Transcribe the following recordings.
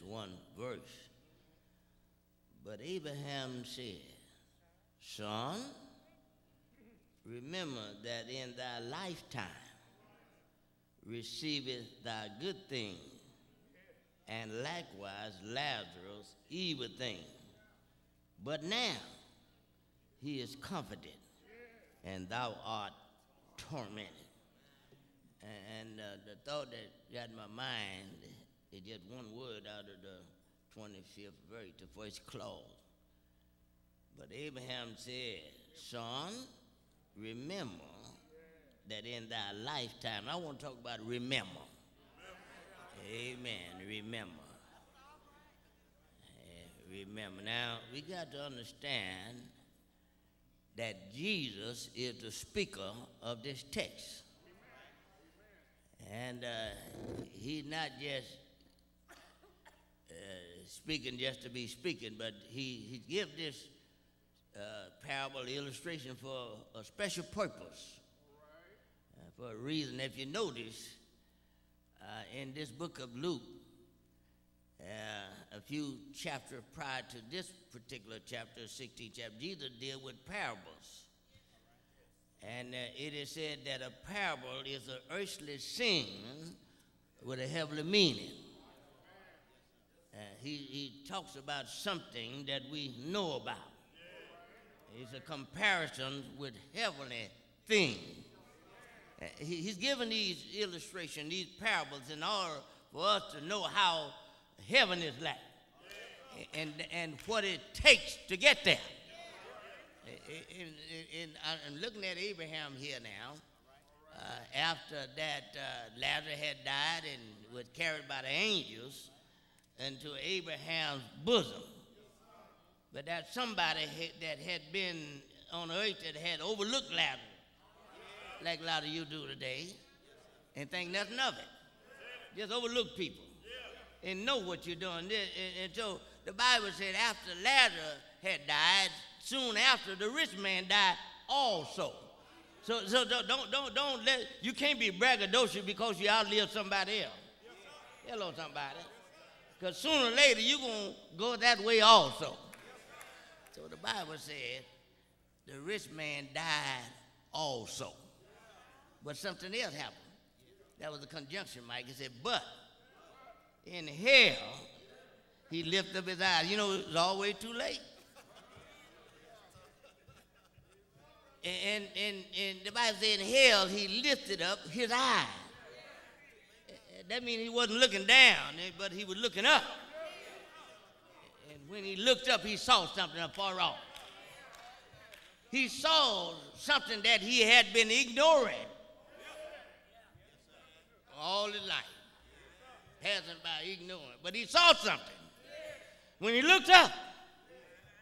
one verse. But Abraham said, Son, remember that in thy lifetime receiveth thy good thing, and likewise Lazarus evil thing. But now he is comforted, and thou art tormented. And uh, the thought that got my mind is just one word out of the 25th verse, the first clause. But Abraham said, Son, remember that in thy lifetime, I want to talk about remember. Amen. Remember. Remember. Now, we got to understand that Jesus is the speaker of this text. And uh, he's not just speaking just to be speaking, but he, he gives this uh, parable illustration for a special purpose, uh, for a reason. If you notice, uh, in this book of Luke, uh, a few chapters prior to this particular chapter, 16 chapter, Jesus deal with parables. And uh, it is said that a parable is an earthly scene with a heavenly meaning. Uh, he, he talks about something that we know about. It's a comparison with heavenly things. Uh, he, he's given these illustrations, these parables, in order for us to know how heaven is like and, and what it takes to get there. In, in, in, I'm looking at Abraham here now. Uh, after that, uh, Lazarus had died and was carried by the angels into Abraham's bosom. But that somebody that had been on earth that had overlooked Lazarus, like a lot of you do today, and think nothing of it. Just overlook people and know what you're doing. And, so the Bible said after Lazarus had died, soon after the rich man died also. So, so don't, don't, don't let, you can't be braggadocious because you outlive somebody else. Hello, somebody. Because sooner or later you're going to go that way also. So the Bible said the rich man died also. But something else happened. That was a conjunction, Mike. He said, but in hell, he lifted up his eyes. You know, it was always too late. And, and, and the Bible said in hell, he lifted up his eyes. That means he wasn't looking down, eh, but he was looking up. And when he looked up, he saw something afar off. He saw something that he had been ignoring all his life, passing by, ignoring. But he saw something. When he looked up,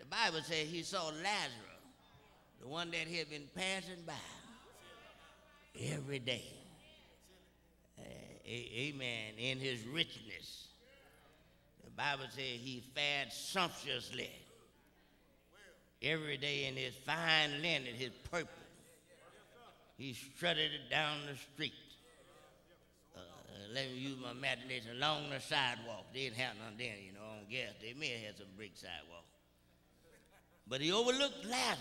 the Bible says he saw Lazarus, the one that he had been passing by every day. Amen. In his richness. The Bible says he fared sumptuously every day in his fine linen, his purple. He strutted it down the street. Uh, let me use my imagination along the sidewalk. They didn't have none then, you know, on gas. They may have had some brick sidewalk. But he overlooked Lazarus.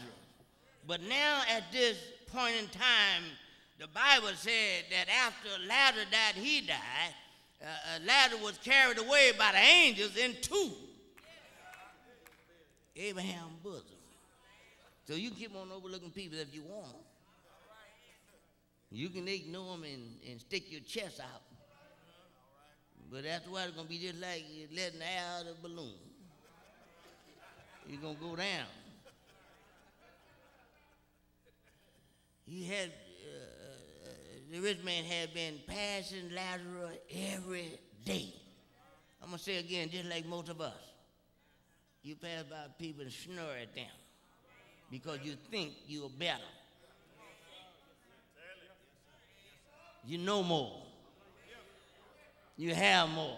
But now at this point in time, the Bible said that after Lazarus died, he died. Uh, uh, Lazarus was carried away by the angels into Abraham's bosom. So you keep on overlooking people if you want. You can ignore them and, and stick your chest out. But afterwards, it's going to be just like letting the air out of a balloon. You're going to go down. He had Uh, the rich man had been passing Lazarus every day. I'm going to say again, just like most of us. You pass by people and snore at them because you think you're better. You know more. You have more.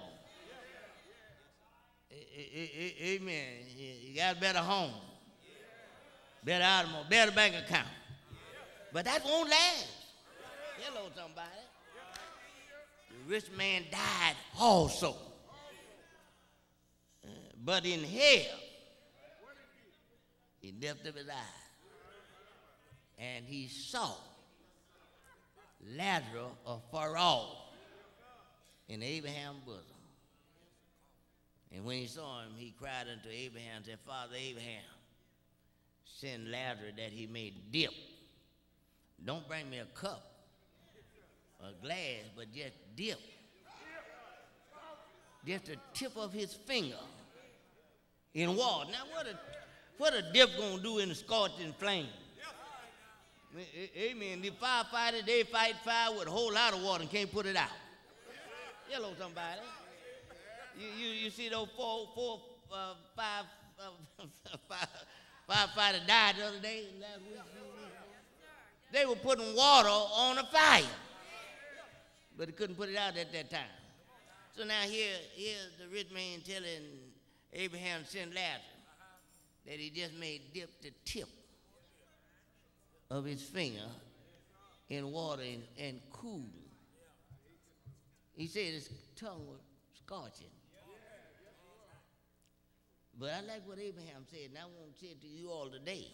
Amen. You got a better home, better automobile, better bank account. But that won't last. Hello, somebody. The rich man died also. Uh, but in hell, he lifted his eyes and he saw Lazarus afar off in Abraham's bosom. And when he saw him, he cried unto Abraham and said, Father Abraham, send Lazarus that he may dip. Don't bring me a cup, a glass, but just dip. Just the tip of his finger in water. Now, what a, what a dip gonna do in the scorching flame? Amen. The firefighters, they fight fire with a whole lot of water and can't put it out. Hello, somebody. You, you, you see those four, four, uh, five, uh, five, firefighters died the other day, last week. They were putting water on a fire, but they couldn't put it out at that time. So now here, here's the rich man telling Abraham sent Lazarus that he just may dip the tip of his finger in water and, and cool. He said his tongue was scorching. But I like what Abraham said, and I want to say it to you all today.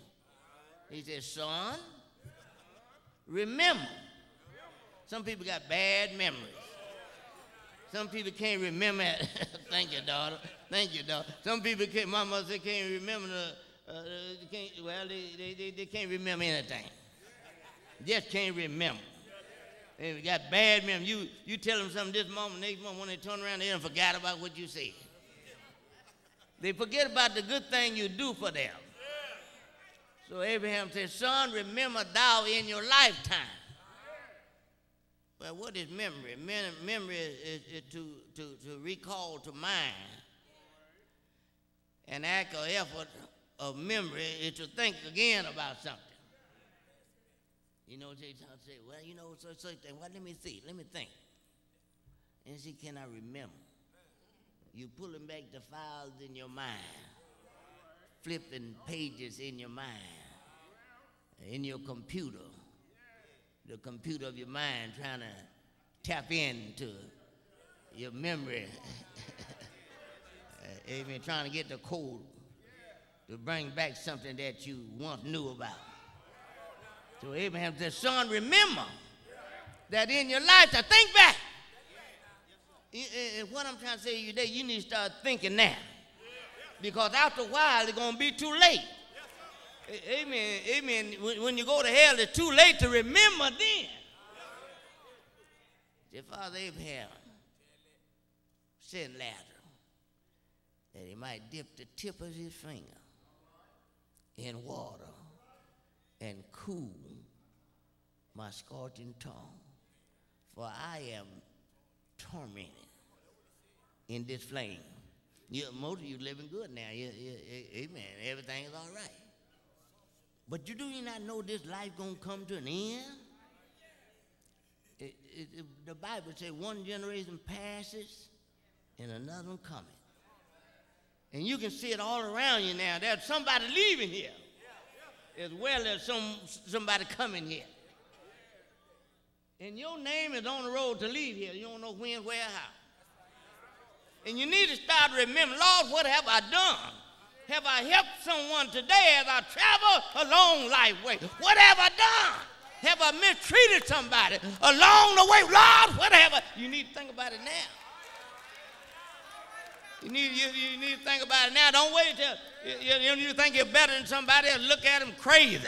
He said, Son, remember. Some people got bad memories. Some people can't remember. Thank you, daughter. Thank you, daughter. Some people can't, my mother said, can't remember the uh, they can't, well, they, they, they, they can't remember anything. Just can't remember. They got bad memory. You, you tell them something this moment, next moment, when they turn around, they don't forget about what you said. They forget about the good thing you do for them. So Abraham said, Son, remember thou in your lifetime. Well, what is memory? memory is, is, is to, to, to recall to mind an act or effort of memory is to think again about something. You know, they say, well, you know, so so thing. Well, let me see, let me think. And see, can I remember? You pulling back the files in your mind, flipping pages in your mind, in your computer, the computer of your mind, trying to tap into your memory. Uh, amen. Trying to get the code to bring back something that you once knew about. So Abraham said, Son, remember that in your life to think back. And what I'm trying to say to you today, you need to start thinking now. Because after a while, it's going to be too late. Amen. Amen. When you go to hell, it's too late to remember then. Say, Father Abraham sent Lazarus that he might dip the tip of his finger in water and cool my scorching tongue. For I am tormented in this flame. You, most of you living good now. You, amen. Everything is all right. But you do you not know this life gonna come to an end? It, it, it, the Bible says one generation passes and another one coming. And you can see it all around you now. There's somebody leaving here as well as some, somebody coming here. And your name is on the road to leave here. You don't know when, where, how. And you need to start remembering, Lord, what have I done? Have I helped someone today as I travel a long life way? What have I done? Have I mistreated somebody along the way? Lord, what have I? You need to think about it now. You need, you, you need to think about it now. Don't wait till you, you, you think you're better than somebody else. Look at them crazy.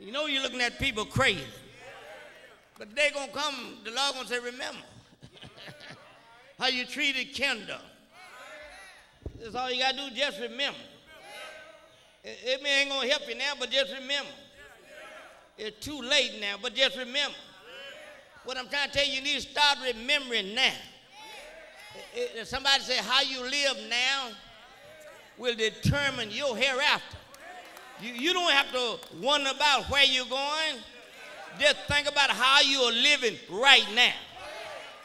You know you're looking at people crazy. But they're going to come, the Lord going to say, remember how you treated Kendall. That's all you got to do, just remember. It, it ain't going to help you now, but just remember. It's too late now, but just remember. What I'm trying to tell you, you need to start remembering now. If somebody say how you live now will determine your hereafter. You, you don't have to wonder about where you're going. Just think about how you are living right now.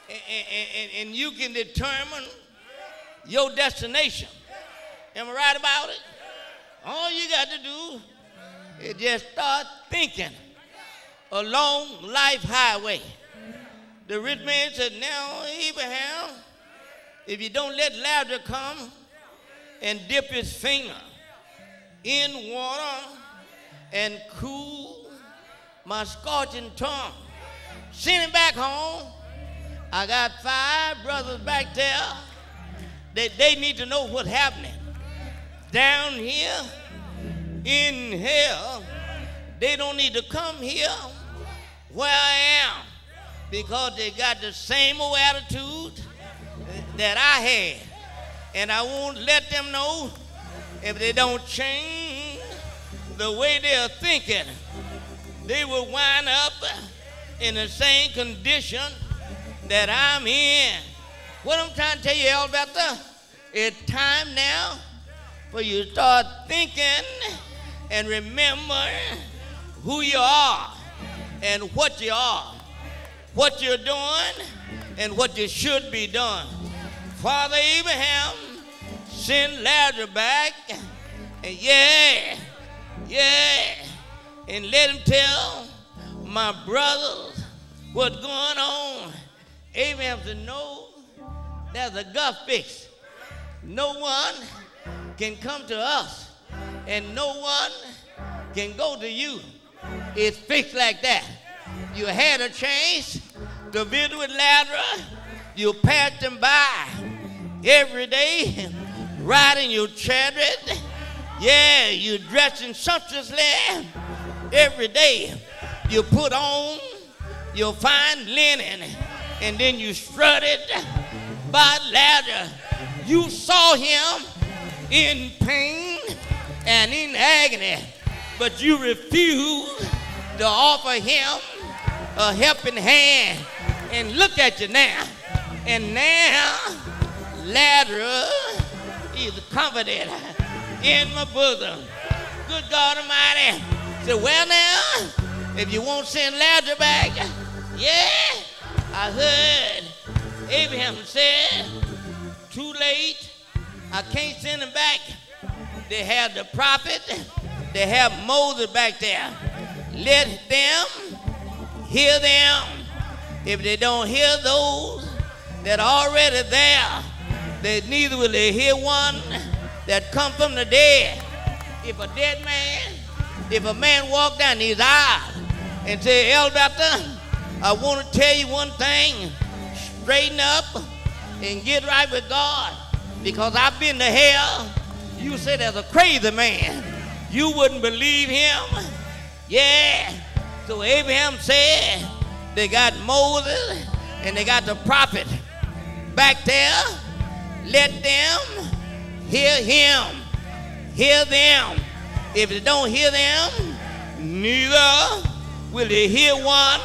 And, and, and you can determine your destination. Am I right about it? All you got to do is just start thinking a long life highway. The rich man said, Now, Abraham, if you don't let Lazarus come, and dip his finger in water and cool my scorching tongue. Send him back home. I got five brothers back there. They, need to know what's happening. Down here in hell, they don't need to come here where I am because they got the same old attitude that I had. And I won't let them know if they don't change the way they're thinking, they will wind up in the same condition that I'm in. What I'm trying to tell you, Alberta, it's time now for you to start thinking and remember who you are and what you are, what you're doing, and what you should be doing. Father Abraham sent Lazarus back, and yeah, yeah, and let him tell my brothers what's going on. Abraham said, No, there's a gut fix. No one can come to us, and no one can go to you. It's fixed like that. You had a chance to visit with Lazarus, you passed them by every day, riding your chariot. Yeah, you dressing sumptuously every day. You put on your fine linen, and then you strutted by Lazarus. You saw him in pain and in agony, but you refused to offer him a helping hand. And look at you now. And now, Lazarus is comforted in my bosom. Good God Almighty. Say, well now, if you won't send Lazarus back, yeah, I heard Abraham said, too late. I can't send him back. They have the prophet, they have Moses back there. Let them hear them. If they don't hear those that are already there, they neither will they hear one that come from the dead. If a dead man, if a man walk down these aisles and say, El Doctor, I want to tell you one thing, straighten up and get right with God because I've been to hell. You said as a crazy man. You wouldn't believe him. Yeah. So Abraham said they got Moses and they got the prophet back there. Let them hear him. Hear them. If they don't hear them, neither will they hear one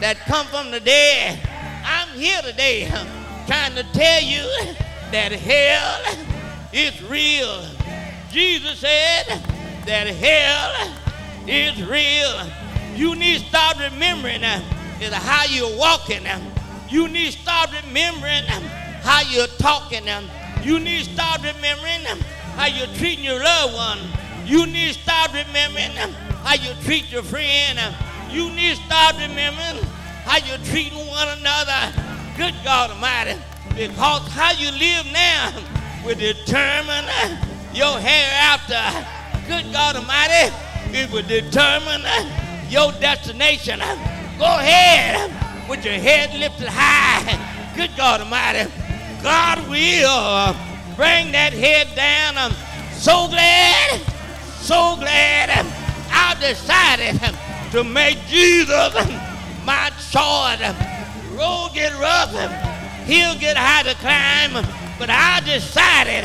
that come from the dead. I'm here today trying to tell you that hell is real. Jesus said that hell is real. You need to start remembering uh, is how you're walking. Uh, you need to start remembering um, how you're talking. You need to start remembering how you're treating your loved one. You need to start remembering how you treat your friend. You need to start remembering how you're treating one another. Good God Almighty. Because how you live now will determine your hereafter. Good God Almighty. It will determine your destination. Go ahead with your head lifted high. Good God Almighty. God will bring that head down. I'm so glad, so glad I decided to make Jesus my sword. Road get rough, hill get high to climb, but I decided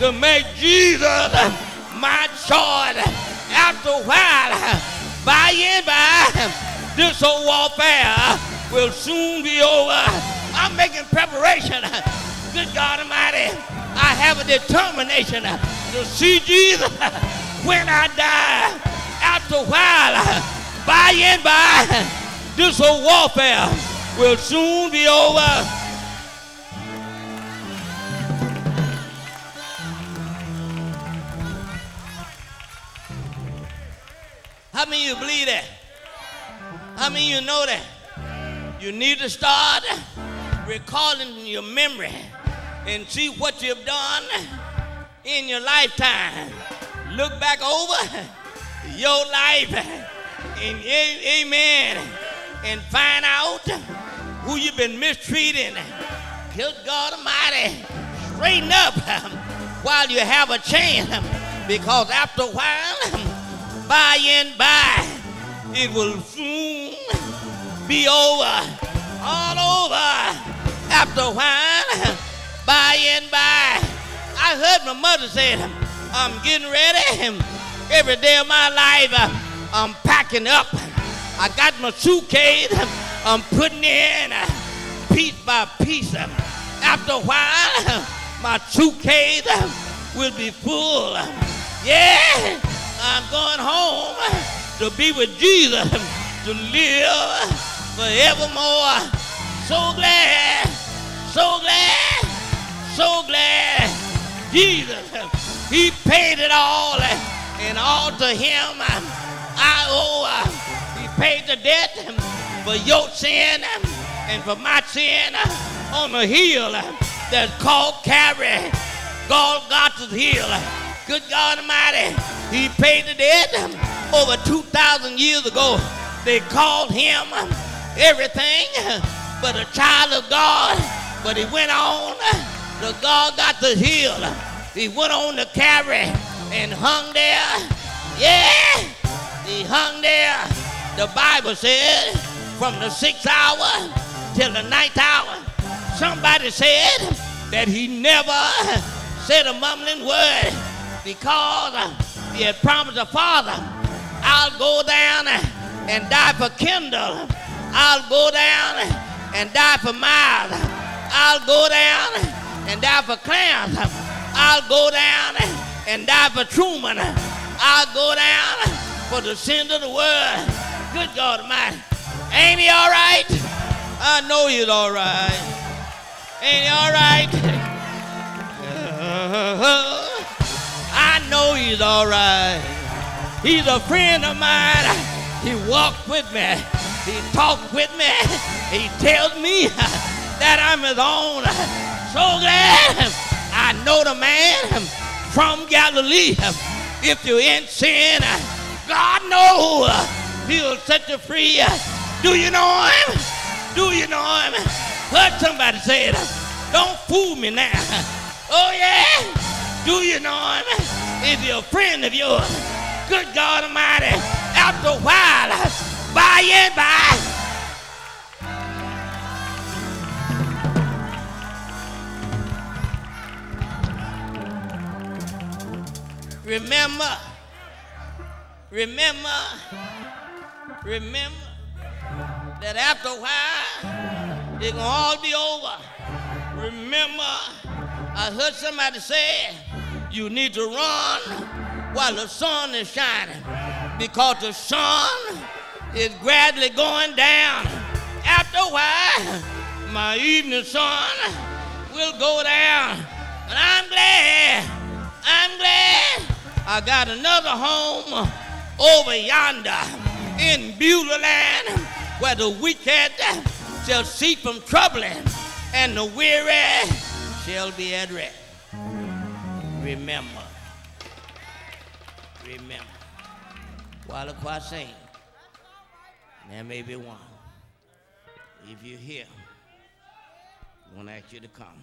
to make Jesus my sword. After a while, by and by, this old warfare will soon be over. I'm making preparation. Good God Almighty, I have a determination to see Jesus when I die. After a while, by and by, this old warfare will soon be over. How many of you believe that? How many of you know that? You need to start recalling your memory and see what you've done in your lifetime, look back over your life and amen and find out who you've been mistreating. Good God Almighty, straighten up while you have a chance because after a while, by and by, it will soon be over, all over. After a while, by and by, I heard my mother say, I'm getting ready. Every day of my life, I'm packing up. I got my suitcase. I'm putting in uh, piece by piece. After a while, my suitcase uh, will be full. Yeah, I'm going home uh, to be with Jesus, to live forevermore. So glad, so glad, so glad. Jesus, He paid it all, and all to Him I owe. Paid the debt for your sin and for my sin on the hill that's called Calvary. Golgotha's hill. Good God Almighty, He paid the debt over 2,000 years ago. They called Him everything but a child of God. But He went on the God got to Golgotha's hill. He went on to Calvary and hung there. Yeah, he hung there. The Bible said from the sixth hour till the ninth hour. Somebody said that he never said a mumbling word because he had promised the Father, I'll go down and die for Kendall. I'll go down and die for Miles. I'll go down and die for Clarence. I'll go down and die for Truman. I'll go down for the sins of the world. Good God. Ain't he all right? I know he's all right. Ain't he all right? I know he's all right. He's a friend of mine. He walked with me. He talked with me. He tells me that I'm his own. So glad I know the man from Galilee. If you're in sin, God knows he'll set you free. Do you know him? Do you know him? Heard somebody say it. Don't fool me now. Oh, yeah? Do you know him? Is he a friend of yours? Good God Almighty. After a while, by and by, remember, remember, remember that after a while, it gonna all be over. Remember, I heard somebody say, you need to run while the sun is shining because the sun is gradually going down. After a while, my evening sun will go down. And I'm glad, I'm glad I got another home over yonder in Beulah land where the wicked shall cease from troubling and the weary shall be at rest. Remember, remember. While the choir sing, there may be one. If you're here, I want to ask you to come.